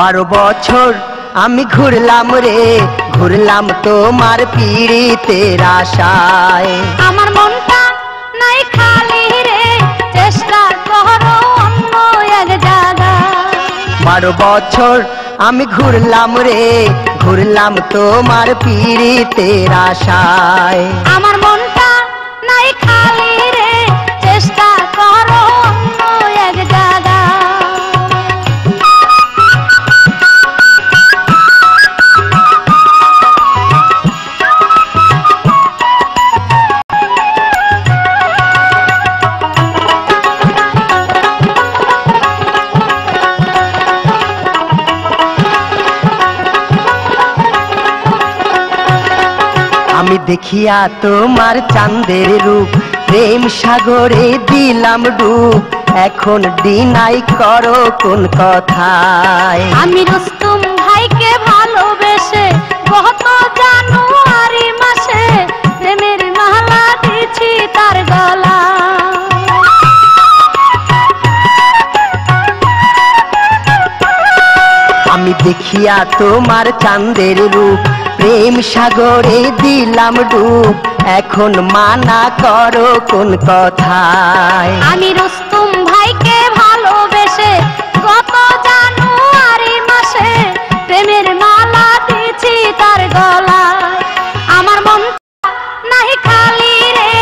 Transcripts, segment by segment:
বারো বছর আমি ঘুরলাম রে ঘুরলাম তোমার পিড়িতের আশায়। আমার মনটা নাই খালি রে চেষ্টা করো অন্য এক জায়গায়। বারো বছর আমি ঘুরলাম রে ঘুরলাম তোমার পিড়িতের আশায়। আমার মনটা নাই খালি দেখিয়া তোমার চাঁদের রূপ প্রেম সাগরে দিলাম ডুব। এখন ডিনাই করো কোন কথায়। আমি রুস্তুম ভাইকে ভালোবেসে কত জানুয়ারি মাসে প্রেমের মালা দিছি তার গলা আমি দেখিয়া তোমার চাঁদের রূপ প্রেম সাগরে দিলাম ডুব। এখন মানা করো কোন কথায়। আমি রুস্তুম ভাইকে ভালোবেসে কত জানুয়ারি মাসে প্রেমের মালা দিছি তার গলায়। আমার মন নাহি খালি রে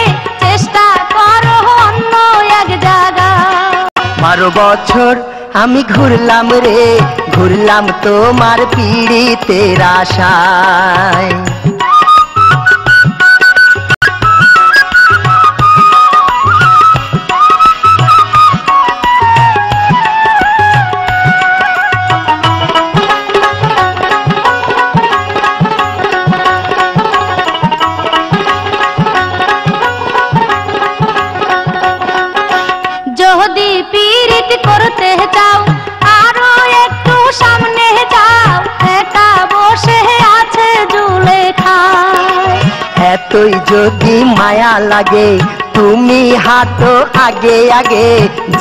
চেষ্টা করো অন্য এক জায়গায়। বারো বছর আমি ঘুরলাম রে ঘুরলাম তোমার পিড়িতে আশায়। যদি করতে চাও আরও একটু সামনে যাও। একা বসে আছে জুলে এতই যদি মায়া লাগে তুমি হাঁটো আগে আগে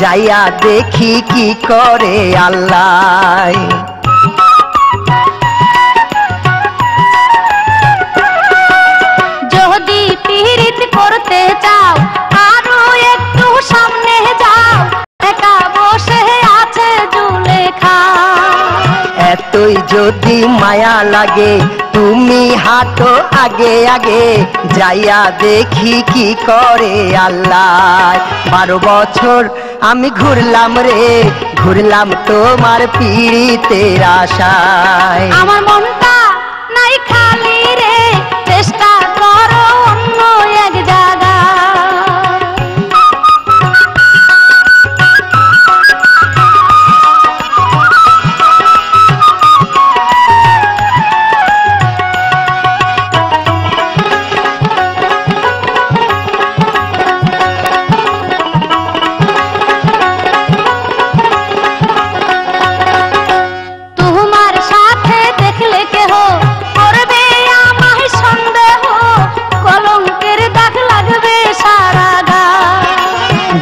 যাইয়া দেখি কি করে আল্লাহ। যদি পীড়িত করতে এতই যদি মায়া লাগে, তুমি হাঁটো আগে আগে। যাইয়া দেখি কি করে আল্লাহ। বারো বছর আমি ঘুরলাম রে, ঘুরলাম তোমার পিড়িতে আশায়।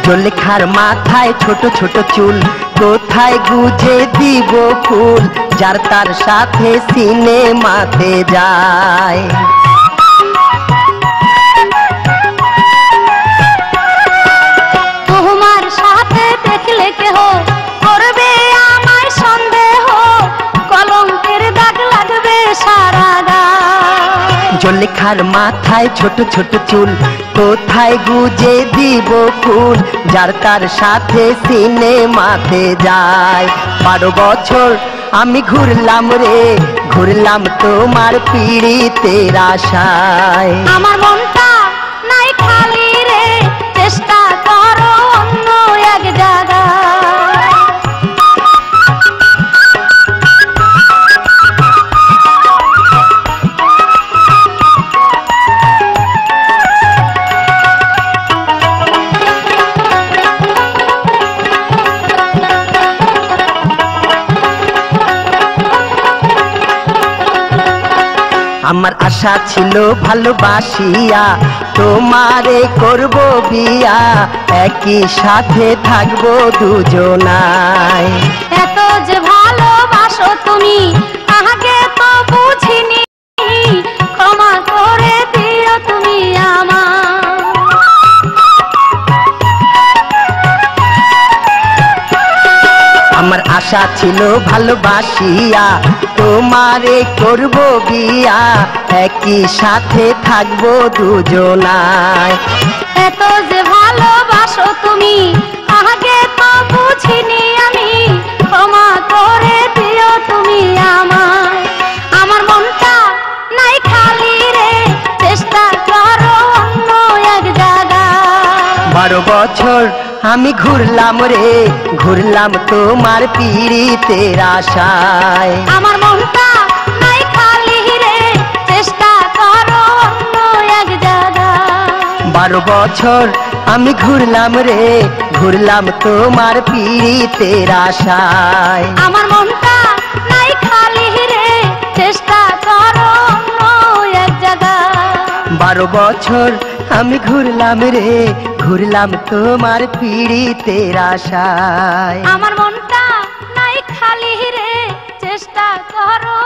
জলেখার মাথায় ছোট ছোট চুল কোথায় গুজে দিব ফুল যার তার সাথে সিনেমাতে যায়। জলেখার মাথায় ছোট ছোট চুল। কোথায় গুজে দিব ফুল? যার তার সাথে সিনেমাতে যায়। বারো বছর আমি ঘুরলাম রে, ঘুরলাম তোমার পিড়িতে আশায়। আমার মনটা আমার আশা ছিল ভালোবাসিয়া তোমারে করব বিয়া একই সাথে থাকব দুজনায়। এত যে ভালোবাসো তুমি আগে তো বুঝিনি। ক্ষমা করে দিও তুমি আমার আমার আশা ছিল ভালোবাসিয়া তোমারে করব বিয়া একই সাথে থাকব দুজনায়। এত যে ভালোবাসো তুমি আগে তো বুঝিনি আমি। ক্ষমা করে দিও তুমি আমায়। আমার মনটা নাই খালি রে চেষ্টা করো অন্য এক জায়গায়। বারো বছর আমি ঘুরলাম রে ঘুরলাম তোমার পিড়িতে আশায়। আমার বারো বছর আমি ঘুরলাম রে ঘুরলাম তোমার পিড়িতের আশায়। আমার মনটা নাই খালি রে চেষ্টা করো অন্য এক জায়গায়। বারো বছর আমি ঘুরলাম রে ঘুরলাম তোমার পিড়িতের আশায়। আমার মনটা নাই খালি রে চেষ্টা করো